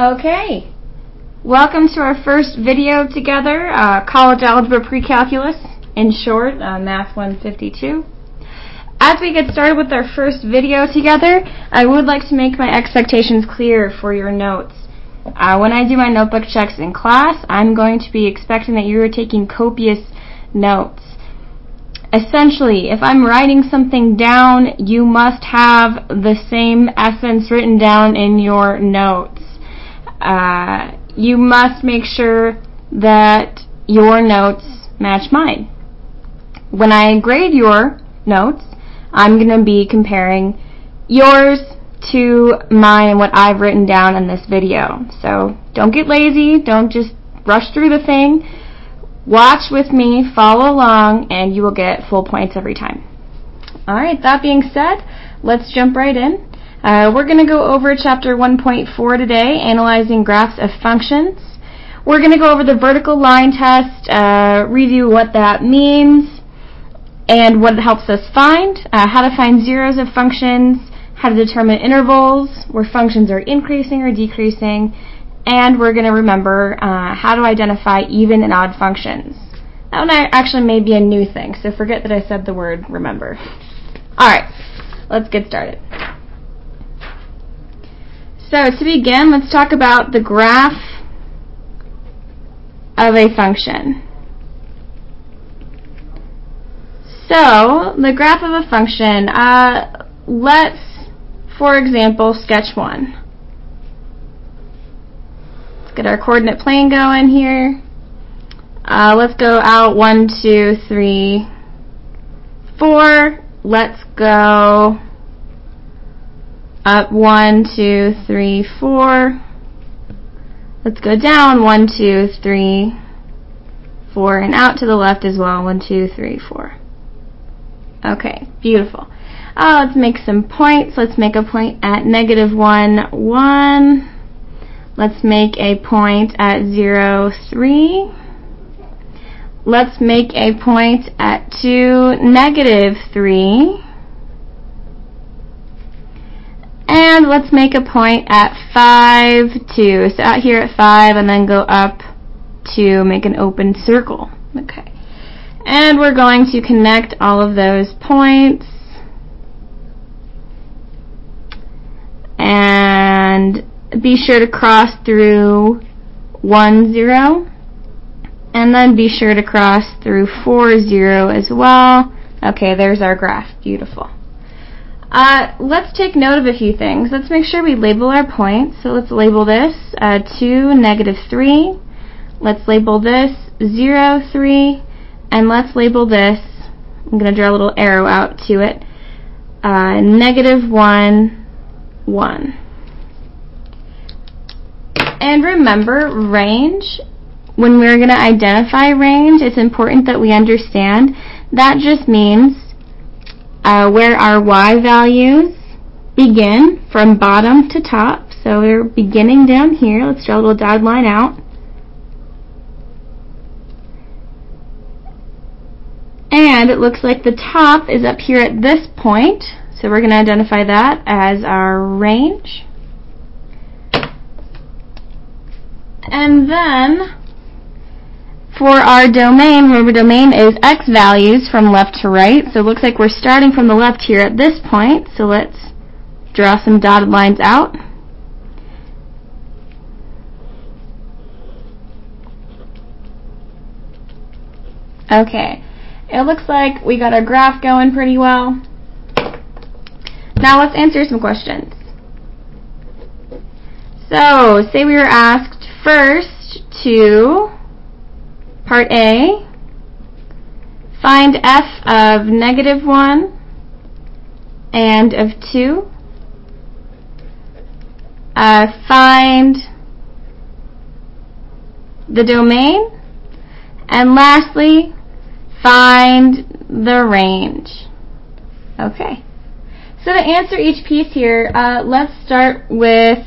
Okay. Welcome to our first video together, uh, College Algebra Pre-Calculus, in short, uh, Math 152. As we get started with our first video together, I would like to make my expectations clear for your notes. Uh, when I do my notebook checks in class, I'm going to be expecting that you are taking copious notes. Essentially, if I'm writing something down, you must have the same essence written down in your notes uh, you must make sure that your notes match mine. When I grade your notes, I'm going to be comparing yours to mine and what I've written down in this video. So don't get lazy, don't just rush through the thing. Watch with me, follow along, and you will get full points every time. Alright, that being said, let's jump right in. Uh, we're going to go over chapter 1.4 today, analyzing graphs of functions. We're going to go over the vertical line test, uh, review what that means, and what it helps us find, uh, how to find zeros of functions, how to determine intervals, where functions are increasing or decreasing, and we're going to remember uh, how to identify even and odd functions. That one actually may be a new thing, so forget that I said the word remember. Alright, let's get started. So to begin, let's talk about the graph of a function. So, the graph of a function, uh, let's, for example, sketch one. Let's get our coordinate plane going here. Uh, let's go out one, two, three, four. Let's go up one, two, three, four. Let's go down one, two, three, four, and out to the left as well. One, two, three, four. Okay, beautiful. Uh, let's make some points. Let's make a point at negative 1, 1. Let's make a point at zero, three. Let's make a point at 2, negative 3. And let's make a point at 5, 2. So out here at 5 and then go up to make an open circle. Okay. And we're going to connect all of those points. And be sure to cross through 1, 0. And then be sure to cross through 4, 0 as well. Okay, there's our graph. Beautiful. Uh, let's take note of a few things. Let's make sure we label our points. So let's label this uh, 2, negative 3. Let's label this 0, 3. And let's label this, I'm going to draw a little arrow out to it, uh, negative 1, 1. And remember, range, when we're going to identify range, it's important that we understand that just means uh, where our y values begin from bottom to top. So we're beginning down here. Let's draw a little dotted line out. And it looks like the top is up here at this point. So we're going to identify that as our range. And then for our domain, remember domain is x values from left to right, so it looks like we're starting from the left here at this point, so let's draw some dotted lines out. Okay, it looks like we got our graph going pretty well. Now let's answer some questions. So, say we were asked first to Part A, find f of negative 1 and of 2. Uh, find the domain. And lastly, find the range. Okay. So to answer each piece here, uh, let's start with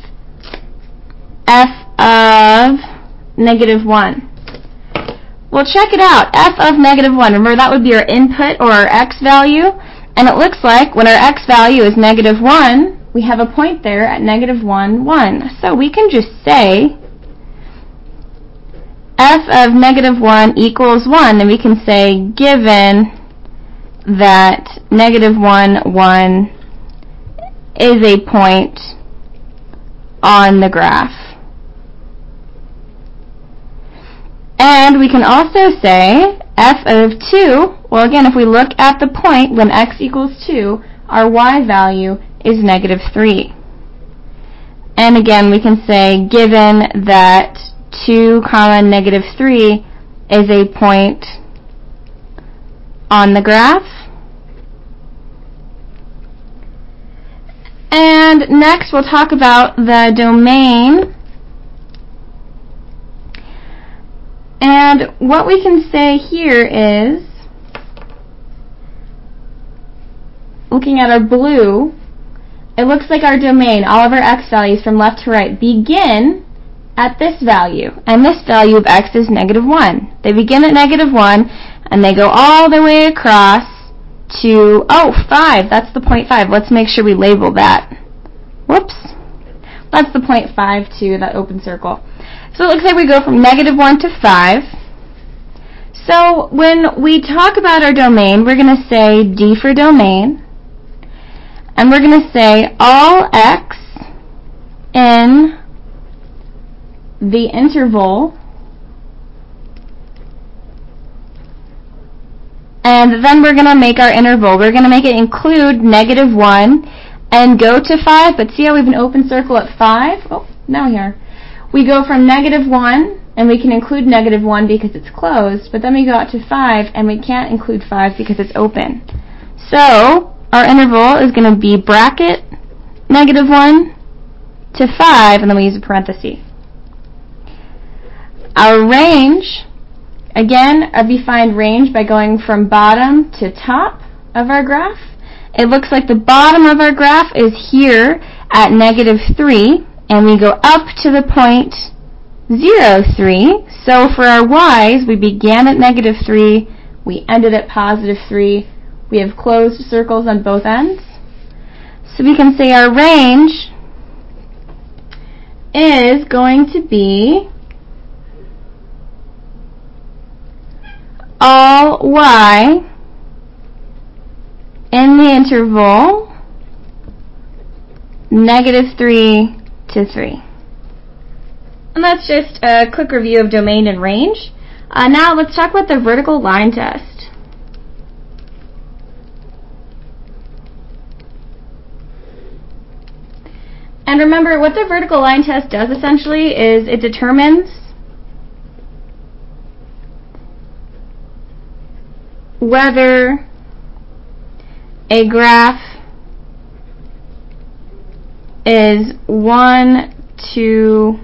f of negative 1. Well, check it out. f of negative 1. Remember, that would be our input or our x value. And it looks like when our x value is negative 1, we have a point there at negative 1, 1. So we can just say f of negative 1 equals 1, and we can say given that negative 1, 1 is a point on the graph. And we can also say f of 2, well again if we look at the point when x equals 2, our y value is negative 3. And again we can say given that 2 comma negative 3 is a point on the graph. And next we'll talk about the domain And what we can say here is, looking at our blue, it looks like our domain, all of our x values from left to right, begin at this value. And this value of x is negative 1. They begin at negative 1, and they go all the way across to, oh, 5. That's the point 5. Let's make sure we label that. Whoops. That's the point 5 to that open circle. So it looks like we go from negative 1 to 5. So when we talk about our domain, we're going to say D for domain. And we're going to say all x in the interval and then we're going to make our interval. We're going to make it include negative 1 and go to 5, but see how we have an open circle at 5? Oh, now here. We go from negative 1, and we can include negative 1 because it's closed, but then we go out to 5, and we can't include 5 because it's open. So, our interval is going to be bracket negative 1 to 5, and then we use a parenthesis. Our range, again, we find range by going from bottom to top of our graph. It looks like the bottom of our graph is here at negative 3, and we go up to the point 0, 3. So for our y's, we began at negative 3, we ended at positive 3. We have closed circles on both ends. So we can say our range is going to be all y in the interval negative 3 to 3. And that's just a quick review of domain and range. Uh, now let's talk about the vertical line test. And remember, what the vertical line test does essentially is it determines whether a graph is 1 to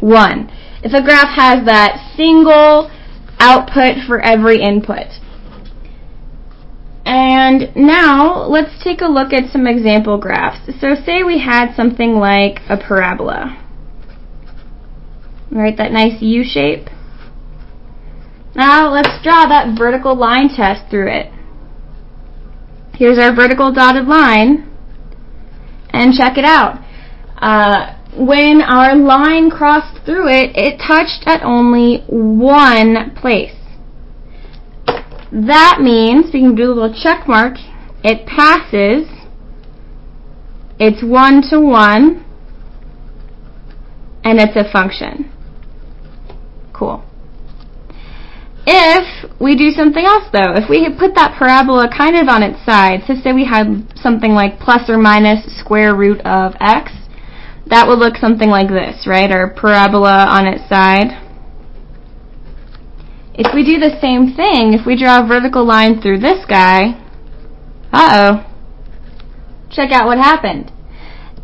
1. If a graph has that single output for every input. And now let's take a look at some example graphs. So say we had something like a parabola. Right, that nice U shape. Now let's draw that vertical line test through it. Here's our vertical dotted line and check it out. Uh, when our line crossed through it, it touched at only one place. That means, we can do a little check mark, it passes, it's one to one, and it's a function. Cool. If we do something else though, if we put that parabola kind of on its side, so say we had something like plus or minus square root of x, that would look something like this, right? Our parabola on its side. If we do the same thing, if we draw a vertical line through this guy, uh-oh, check out what happened.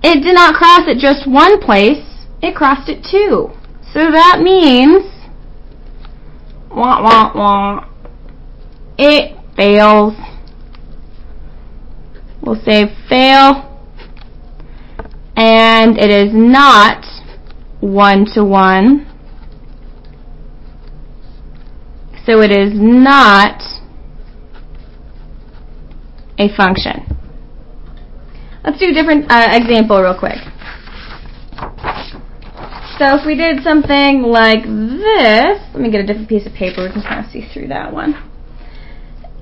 It did not cross at just one place, it crossed it two. So that means Wah, wah, wah. It fails. We'll say fail. And it is not one-to-one. So it is not a function. Let's do a different uh, example real quick. So if we did something like this, let me get a different piece of paper, we can kind of see through that one.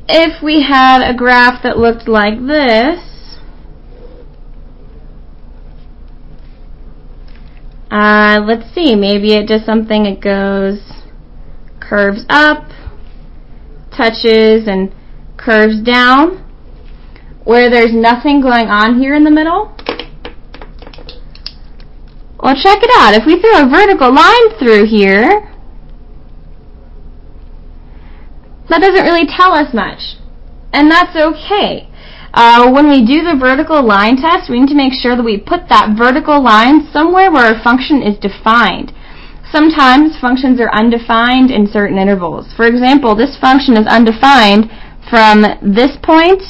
If we had a graph that looked like this, uh, let's see, maybe it does something, it goes, curves up, touches, and curves down, where there's nothing going on here in the middle. Well, check it out. If we threw a vertical line through here, that doesn't really tell us much. And that's okay. Uh, when we do the vertical line test, we need to make sure that we put that vertical line somewhere where our function is defined. Sometimes functions are undefined in certain intervals. For example, this function is undefined from this point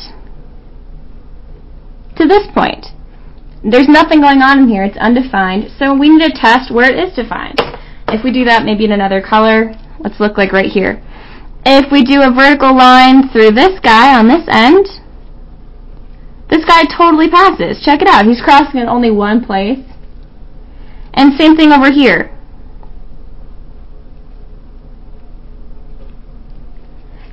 to this point. There's nothing going on in here. It's undefined. So we need to test where it is defined. If we do that maybe in another color, let's look like right here. If we do a vertical line through this guy on this end, this guy totally passes. Check it out. He's crossing in only one place. And same thing over here.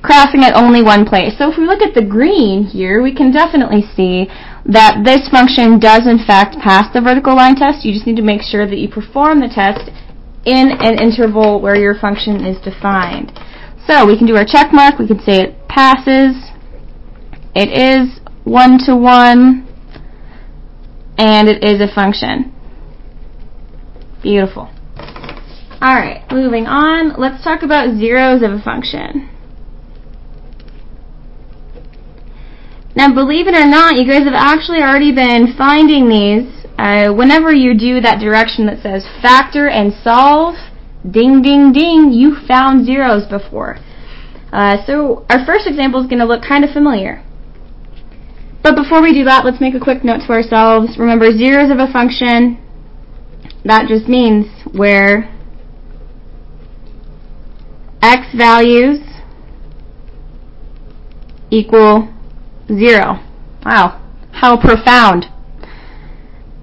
Crossing at only one place. So if we look at the green here, we can definitely see that this function does in fact pass the vertical line test. You just need to make sure that you perform the test in an interval where your function is defined. So we can do our check mark. We can say it passes. It is one-to-one. And it is a function. Beautiful. Alright, moving on. Let's talk about zeros of a function. Now, believe it or not, you guys have actually already been finding these. Uh, whenever you do that direction that says factor and solve, ding, ding, ding, you found zeros before. Uh, so our first example is going to look kind of familiar. But before we do that, let's make a quick note to ourselves. Remember, zeros of a function, that just means where x values equal Zero. Wow. How profound.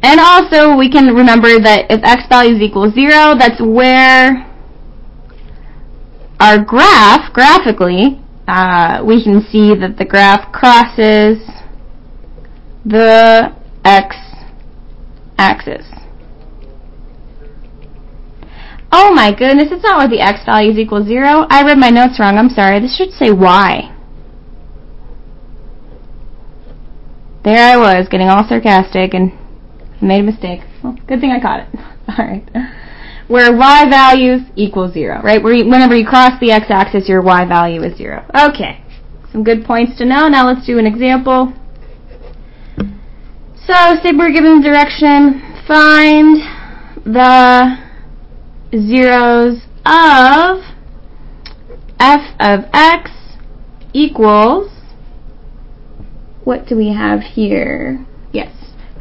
And also, we can remember that if x values equal 0, that's where our graph, graphically, uh, we can see that the graph crosses the x-axis. Oh my goodness, it's not where the x values equal 0. I read my notes wrong. I'm sorry. This should say y. there I was, getting all sarcastic and made a mistake. Well, good thing I caught it. all right. Where y values equal 0, right? Where you, whenever you cross the x-axis, your y value is 0. Okay. Some good points to know. Now let's do an example. So, say we're given the direction, find the zeros of f of x equals what do we have here? Yes.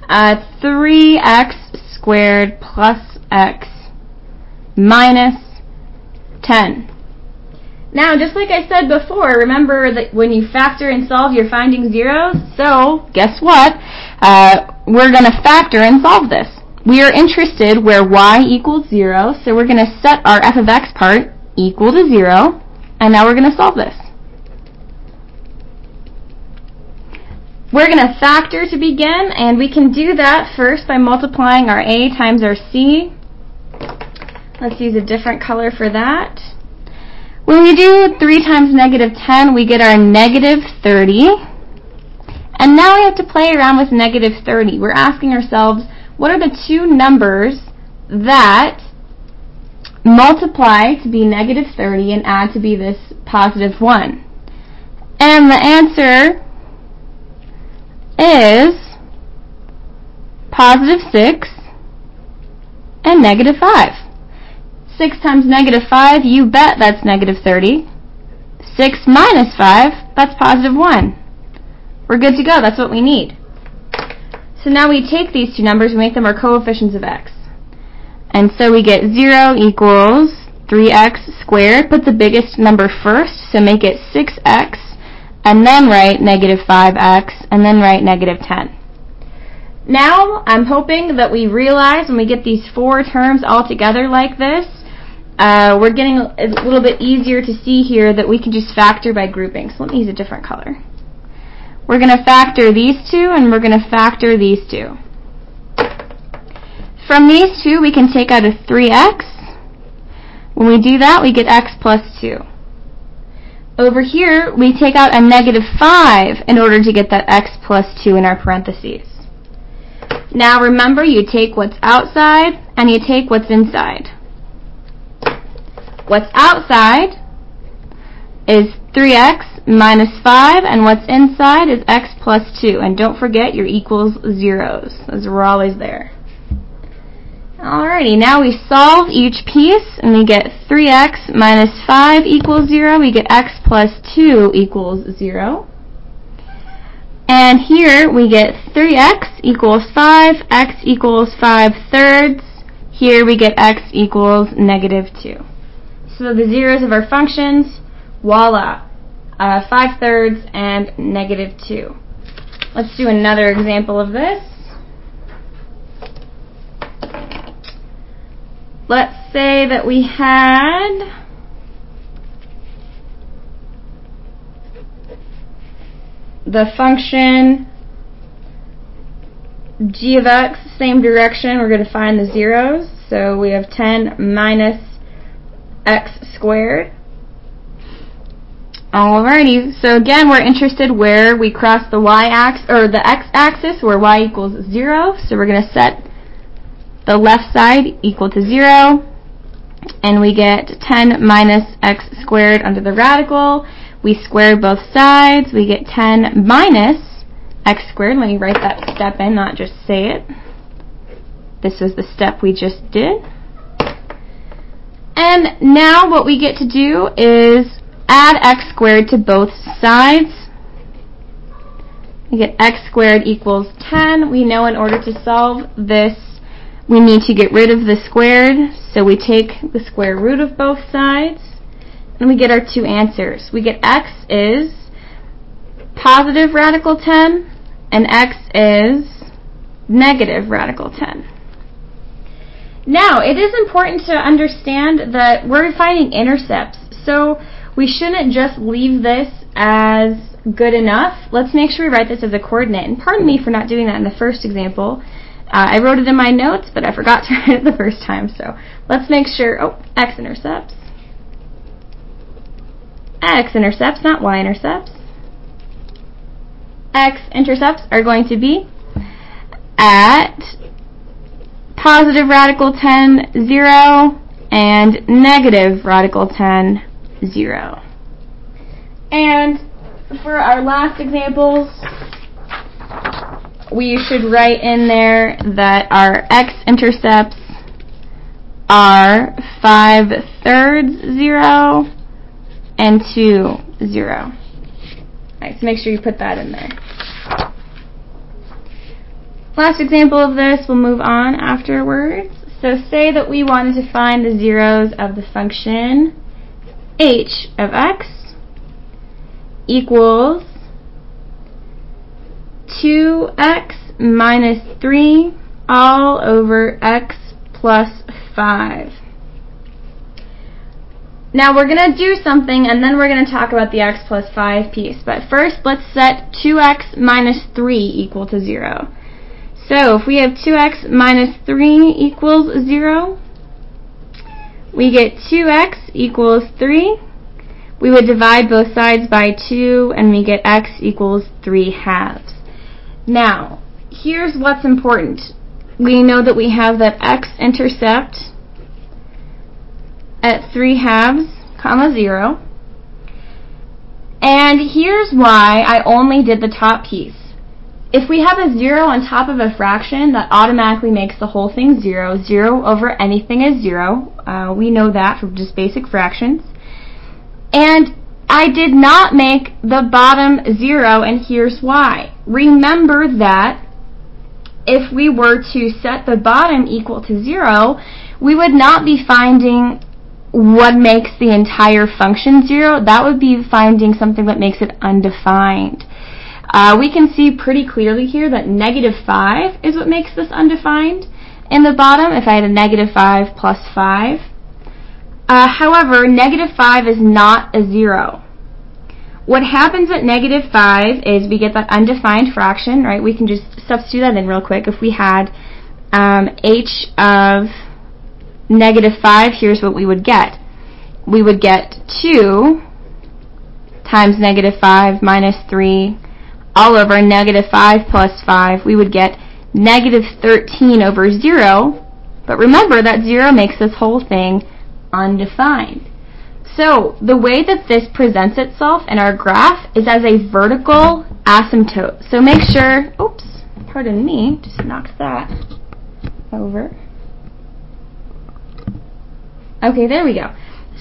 Uh, 3x squared plus x minus 10. Now, just like I said before, remember that when you factor and solve, you're finding zeros. So, guess what? Uh, we're going to factor and solve this. We are interested where y equals 0, so we're going to set our f of x part equal to 0, and now we're going to solve this. We're going to factor to begin, and we can do that first by multiplying our a times our c. Let's use a different color for that. When we do 3 times negative 10, we get our negative 30. And now we have to play around with negative 30. We're asking ourselves, what are the two numbers that multiply to be negative 30 and add to be this positive 1? And the answer is positive 6 and negative 5. 6 times negative 5, you bet that's negative 30. 6 minus 5, that's positive 1. We're good to go. That's what we need. So now we take these two numbers, we make them our coefficients of x. And so we get 0 equals 3x squared. Put the biggest number first, so make it 6x and then write negative 5x, and then write negative 10. Now, I'm hoping that we realize when we get these four terms all together like this, uh, we're getting a little bit easier to see here that we can just factor by grouping. So let me use a different color. We're going to factor these two, and we're going to factor these two. From these two, we can take out a 3x. When we do that, we get x plus 2. Over here, we take out a negative 5 in order to get that x plus 2 in our parentheses. Now remember, you take what's outside and you take what's inside. What's outside is 3x minus 5, and what's inside is x plus 2. And don't forget your equals zeros. Those are always there. Alrighty, now we solve each piece, and we get 3x minus 5 equals 0. We get x plus 2 equals 0. And here we get 3x equals 5, x equals 5 thirds. Here we get x equals negative 2. So the zeros of our functions, voila, uh, 5 thirds and negative 2. Let's do another example of this. Let's say that we had the function g of x, same direction, we're going to find the zeros. So we have 10 minus x squared. Alrighty, so again, we're interested where we cross the y-axis, or the x-axis, where y equals 0. So we're going to set the left side equal to 0, and we get 10 minus x squared under the radical. We square both sides. We get 10 minus x squared. Let me write that step in, not just say it. This was the step we just did. And now what we get to do is add x squared to both sides. We get x squared equals 10. We know in order to solve this, we need to get rid of the squared. So we take the square root of both sides and we get our two answers. We get x is positive radical 10 and x is negative radical 10. Now, it is important to understand that we're finding intercepts, so we shouldn't just leave this as good enough. Let's make sure we write this as a coordinate. And pardon me for not doing that in the first example. Uh, I wrote it in my notes, but I forgot to write it the first time, so let's make sure, oh, x-intercepts x-intercepts, not y-intercepts. x-intercepts are going to be at positive radical 10, 0, and negative radical 10, 0. And for our last examples, we should write in there that our x-intercepts are 5 thirds 0, and 2, 0. Alright, so make sure you put that in there. Last example of this, we'll move on afterwards. So say that we wanted to find the zeros of the function h of x equals 2x minus 3 all over x plus 5. Now we're going to do something and then we're going to talk about the x plus 5 piece. But first let's set 2x minus 3 equal to 0. So if we have 2x minus 3 equals 0, we get 2x equals 3. We would divide both sides by 2 and we get x equals 3 halves. Now, here's what's important. We know that we have that x-intercept at 3 halves, comma 0. And here's why I only did the top piece. If we have a 0 on top of a fraction, that automatically makes the whole thing 0. 0 over anything is 0. Uh, we know that from just basic fractions. And I did not make the bottom 0, and here's why. Remember that if we were to set the bottom equal to 0, we would not be finding what makes the entire function zero, that would be finding something that makes it undefined. uh, we can see pretty clearly here that negative 5 is what makes this undefined in the bottom if I had a negative 5 plus 5. Uh, however, negative 5 is not a 0. What happens at negative 5 is we get that undefined fraction, right? We can just substitute that in real quick. If we had um, h of negative 5, here's what we would get. We would get 2 times negative 5 minus 3 all over negative 5 plus 5. We would get negative 13 over 0. But remember that 0 makes this whole thing undefined. So the way that this presents itself in our graph is as a vertical asymptote. So make sure, oops, pardon me, just knocked that over. Okay, there we go.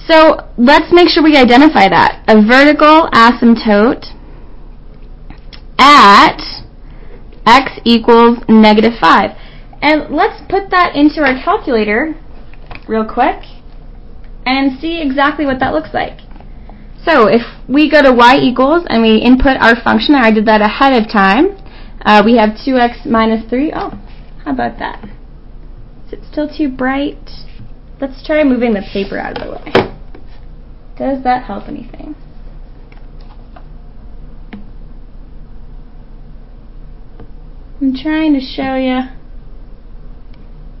So let's make sure we identify that. A vertical asymptote at x equals negative 5. And let's put that into our calculator real quick and see exactly what that looks like. So if we go to y equals and we input our function, I did that ahead of time, uh, we have 2x minus 3. Oh, how about that? Is it still too bright? Let's try moving the paper out of the way. Does that help anything? I'm trying to show you.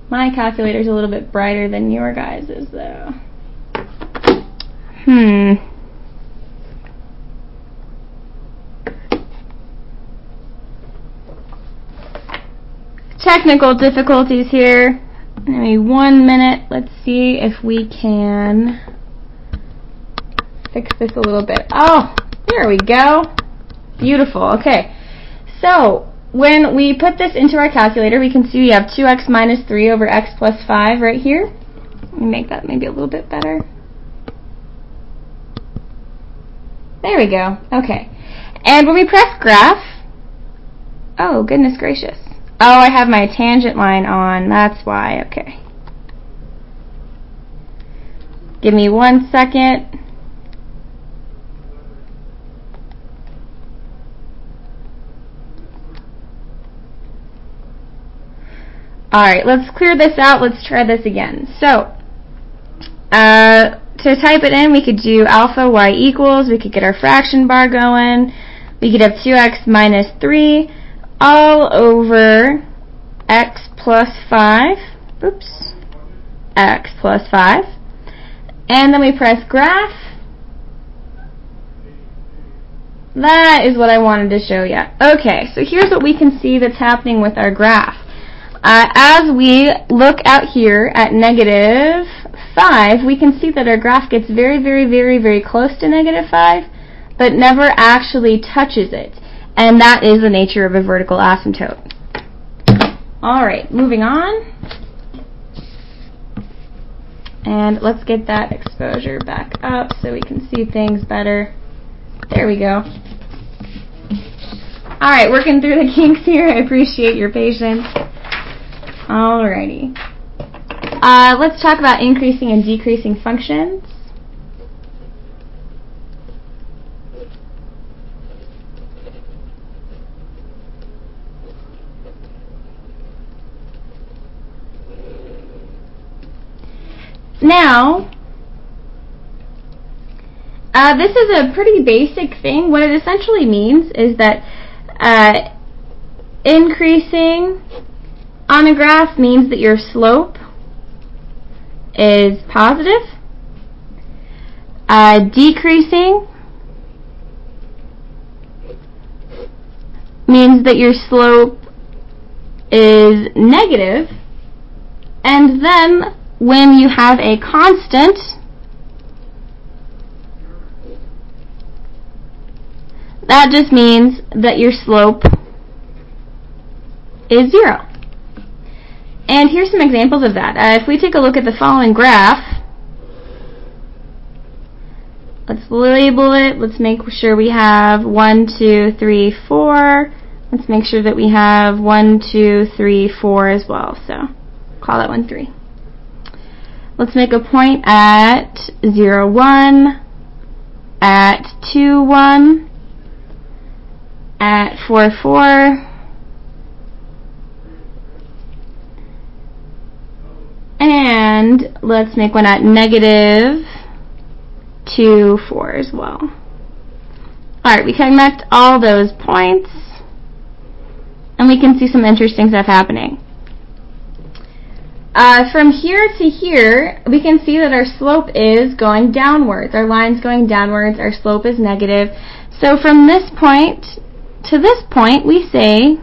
My calculator's a little bit brighter than your guys's, though. Hmm. Technical difficulties here. Give me one minute. Let's see if we can fix this a little bit. Oh, there we go. Beautiful. Okay. So, when we put this into our calculator, we can see we have 2x minus 3 over x plus 5 right here. Let me make that maybe a little bit better. There we go. Okay. And when we press graph, oh, goodness gracious. Oh, I have my tangent line on. That's why. Okay. Give me one second. Alright, let's clear this out. Let's try this again. So, uh, to type it in, we could do alpha y equals, we could get our fraction bar going, we could have 2x minus 3 all over x plus 5, oops, x plus 5, and then we press graph. That is what I wanted to show you. Okay, so here's what we can see that's happening with our graph. Uh, as we look out here at negative 5, we can see that our graph gets very, very, very, very close to negative 5, but never actually touches it. And that is the nature of a vertical asymptote. Alright, moving on. And let's get that exposure back up so we can see things better. There we go. Alright, working through the kinks here. I appreciate your patience. Alrighty. Uh, let's talk about increasing and decreasing functions. Now, uh, this is a pretty basic thing. What it essentially means is that uh, increasing on a graph means that your slope is positive. Uh, decreasing means that your slope is negative. And then when you have a constant, that just means that your slope is zero. And here's some examples of that. Uh, if we take a look at the following graph, let's label it. Let's make sure we have 1, 2, 3, 4. Let's make sure that we have 1, 2, 3, 4 as well. So call that one 3. Let's make a point at 0, 1, at 2, 1, at 4, 4. And let's make one at negative 2, 4 as well. Alright, we connect all those points and we can see some interesting stuff happening. Uh, from here to here, we can see that our slope is going downwards. Our line's going downwards, our slope is negative. So from this point to this point, we say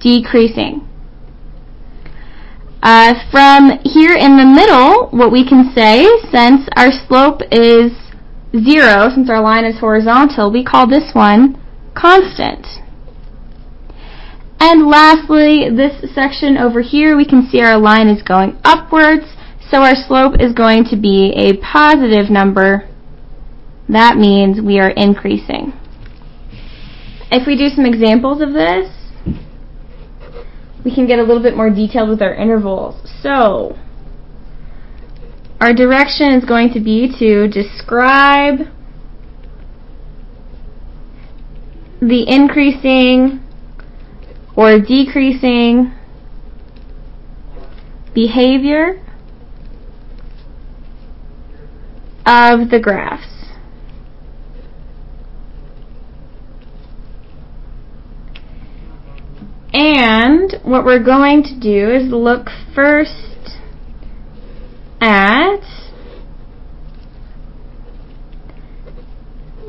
decreasing. Uh, from here in the middle, what we can say, since our slope is zero, since our line is horizontal, we call this one constant. And lastly, this section over here, we can see our line is going upwards, so our slope is going to be a positive number. That means we are increasing. If we do some examples of this, we can get a little bit more detailed with our intervals. So, our direction is going to be to describe the increasing or decreasing behavior of the graphs. What we're going to do is look first at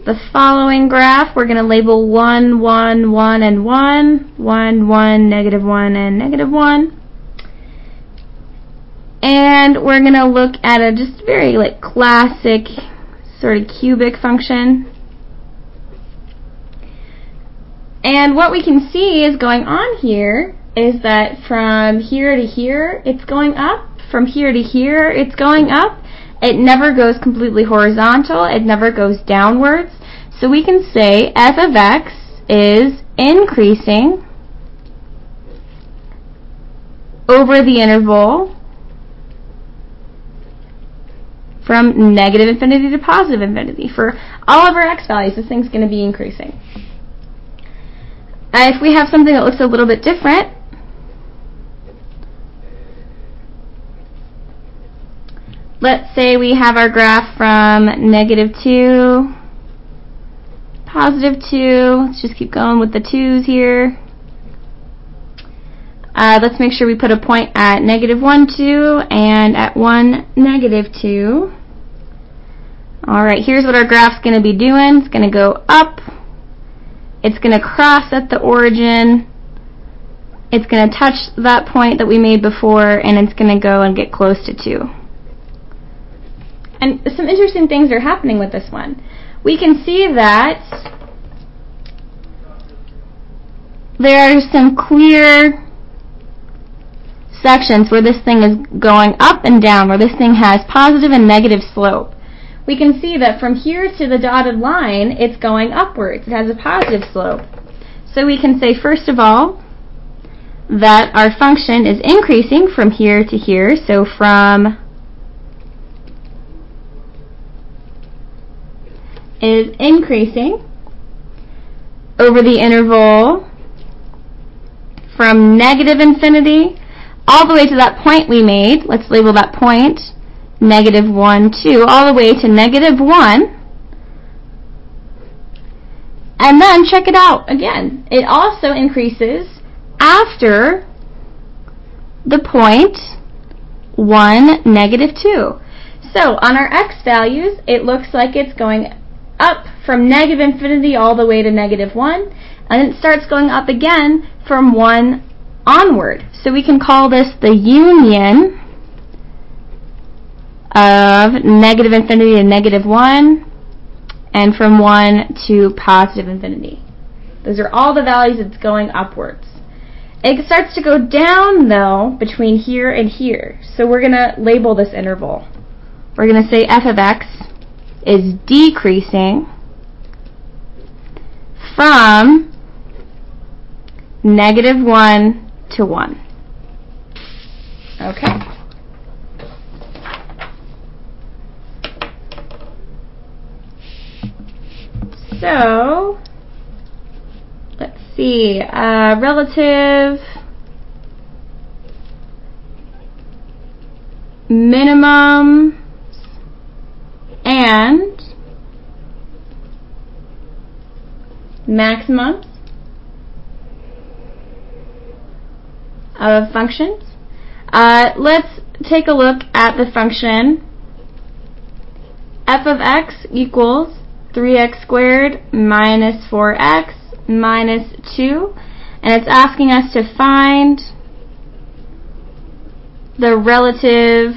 the following graph. We're going to label 1, 1, 1, and 1, 1, 1, negative 1, and negative 1. And we're going to look at a just very like classic sort of cubic function. And what we can see is going on here is that from here to here, it's going up. From here to here, it's going up. It never goes completely horizontal. It never goes downwards. So we can say f of x is increasing over the interval from negative infinity to positive infinity. For all of our x values, this thing's going to be increasing. Uh, if we have something that looks a little bit different, let's say we have our graph from negative 2, positive 2. Let's just keep going with the 2's here. Uh, let's make sure we put a point at negative 1, 2, and at 1, negative 2. Alright, here's what our graph's going to be doing. It's going to go up, it's going to cross at the origin. It's going to touch that point that we made before, and it's going to go and get close to 2. And some interesting things are happening with this one. We can see that there are some clear sections where this thing is going up and down, where this thing has positive and negative slope we can see that from here to the dotted line, it's going upwards. It has a positive slope. So we can say, first of all, that our function is increasing from here to here. So from is increasing over the interval from negative infinity all the way to that point we made. Let's label that point negative 1, 2, all the way to negative 1. And then check it out again. It also increases after the point 1, negative 2. So on our x values, it looks like it's going up from negative infinity all the way to negative 1, and it starts going up again from 1 onward. So we can call this the union of negative infinity to negative 1 and from 1 to positive infinity. Those are all the values it's going upwards. It starts to go down, though, between here and here. So we're going to label this interval. We're going to say f of x is decreasing from negative 1 to 1. Okay. So, let's see, uh, relative minimum and maximums of functions. Uh, let's take a look at the function f of x equals 3x squared minus 4x minus 2 and it's asking us to find the relative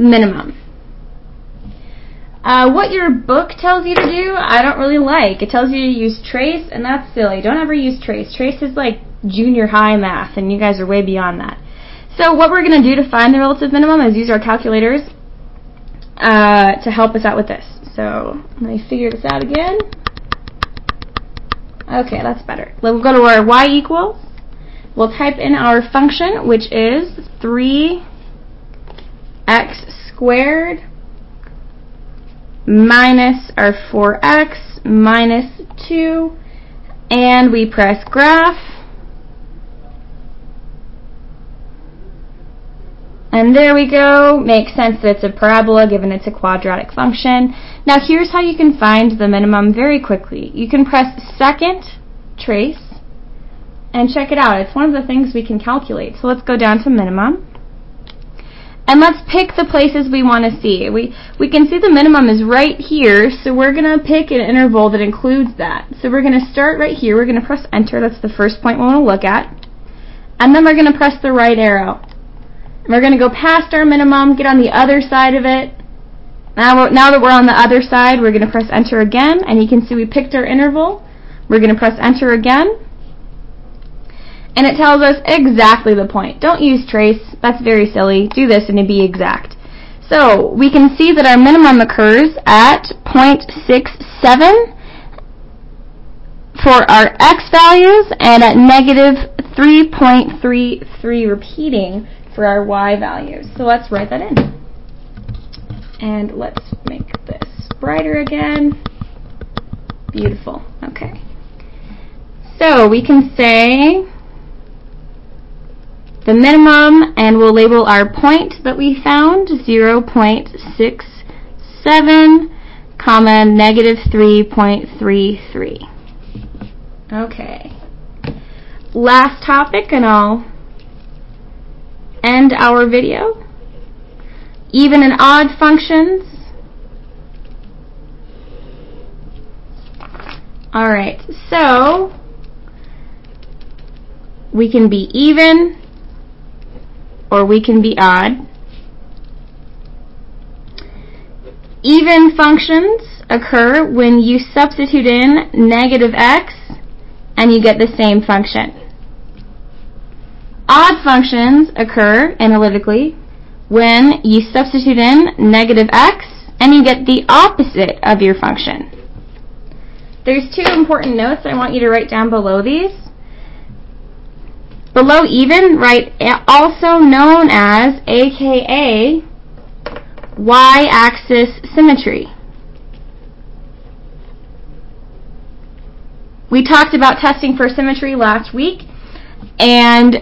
minimum. Uh, what your book tells you to do, I don't really like. It tells you to use trace, and that's silly. Don't ever use trace. Trace is like junior high math, and you guys are way beyond that. So what we're going to do to find the relative minimum is use our calculators uh, to help us out with this. So let me figure this out again. Okay, that's better. We'll go to our y equals. We'll type in our function, which is 3x squared minus our 4x minus 2, and we press graph. And there we go. Makes sense that it's a parabola given it's a quadratic function. Now here's how you can find the minimum very quickly. You can press second trace and check it out. It's one of the things we can calculate. So let's go down to minimum. And let's pick the places we want to see. We, we can see the minimum is right here, so we're going to pick an interval that includes that. So we're going to start right here. We're going to press enter. That's the first point we want to look at. And then we're going to press the right arrow. And we're going to go past our minimum, get on the other side of it. Now, now that we're on the other side, we're going to press enter again, and you can see we picked our interval. We're going to press enter again and it tells us exactly the point. Don't use trace. That's very silly. Do this and it'd be exact. So we can see that our minimum occurs at 0.67 for our x values and at negative 3.33 repeating for our y values. So let's write that in. And let's make this brighter again. Beautiful. Okay. So we can say the minimum and we'll label our point that we found 0.67 comma negative 3.33 okay. Last topic and I'll end our video. Even and odd functions. Alright so we can be even or we can be odd. Even functions occur when you substitute in negative x and you get the same function. Odd functions occur analytically when you substitute in negative x and you get the opposite of your function. There's two important notes I want you to write down below these. Below even, write also known as, aka, y-axis symmetry. We talked about testing for symmetry last week, and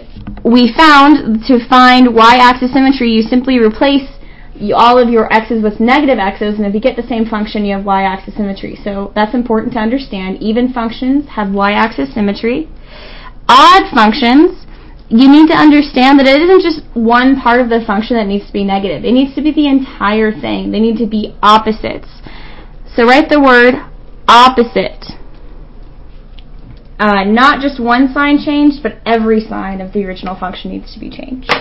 we found to find y-axis symmetry, you simply replace all of your x's with negative x's, and if you get the same function, you have y-axis symmetry. So that's important to understand. Even functions have y-axis symmetry odd functions, you need to understand that it isn't just one part of the function that needs to be negative. It needs to be the entire thing. They need to be opposites. So write the word opposite. Uh, not just one sign changed, but every sign of the original function needs to be changed.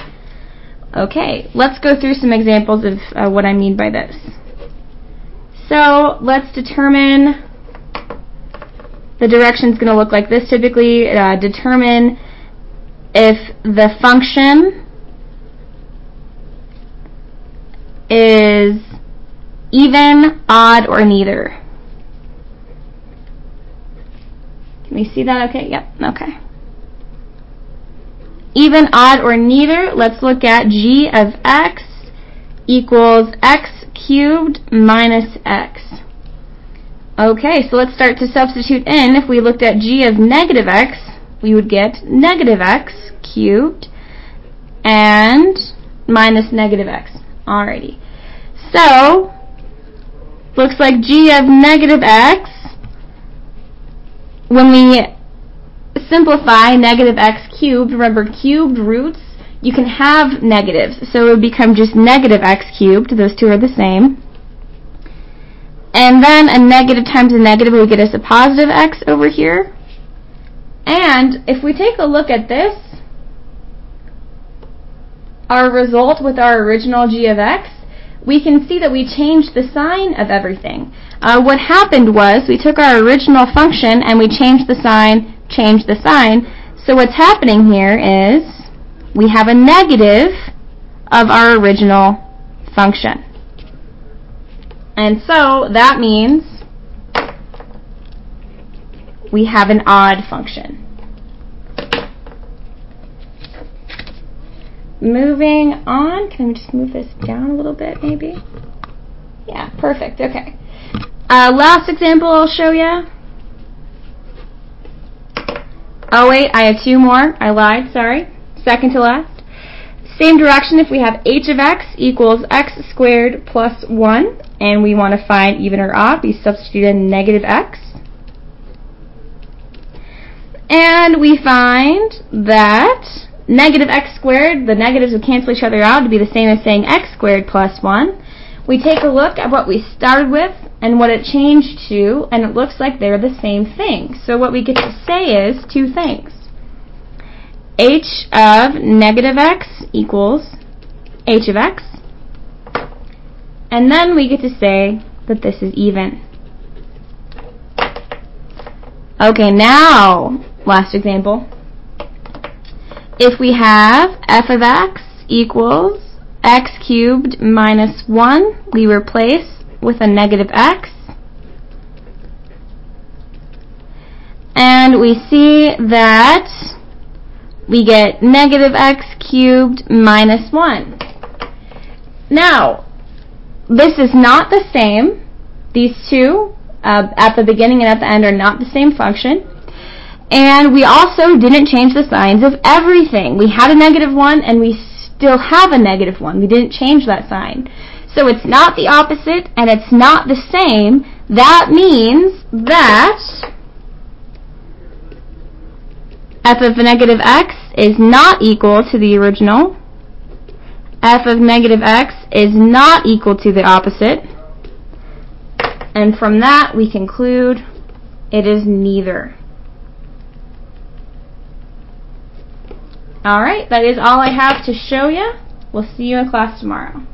Okay, let's go through some examples of uh, what I mean by this. So let's determine the direction is going to look like this typically. Uh, determine if the function is even, odd, or neither. Can we see that okay? Yep, okay. Even, odd, or neither, let's look at g of x equals x cubed minus x. Okay, so let's start to substitute in. If we looked at g of negative x, we would get negative x cubed and minus negative x. Alrighty. So, looks like g of negative x, when we simplify negative x cubed, remember cubed roots, you can have negatives. So it would become just negative x cubed. Those two are the same. And then a negative times a negative will get us a positive x over here. And if we take a look at this, our result with our original g of x, we can see that we changed the sign of everything. Uh, what happened was we took our original function and we changed the sign, changed the sign. So what's happening here is we have a negative of our original function. And so that means we have an odd function. Moving on, can we just move this down a little bit maybe? Yeah, perfect, okay. Uh, last example I'll show you. Oh wait, I have two more. I lied, sorry. Second to last. Same direction if we have h of x equals x squared plus 1 and we want to find even or odd, we substitute in negative x. And we find that negative x squared, the negatives would cancel each other out to be the same as saying x squared plus 1. We take a look at what we started with and what it changed to, and it looks like they're the same thing. So what we get to say is two things h of negative x equals h of x. And then we get to say that this is even. Okay, now, last example. If we have f of x equals x cubed minus 1, we replace with a negative x. And we see that we get negative x cubed minus 1. Now, this is not the same. These two, uh, at the beginning and at the end, are not the same function. And we also didn't change the signs of everything. We had a negative 1 and we still have a negative 1. We didn't change that sign. So it's not the opposite and it's not the same. That means that f of negative x is not equal to the original. F of negative x is not equal to the opposite. And from that we conclude it is neither. Alright, that is all I have to show you. We'll see you in class tomorrow.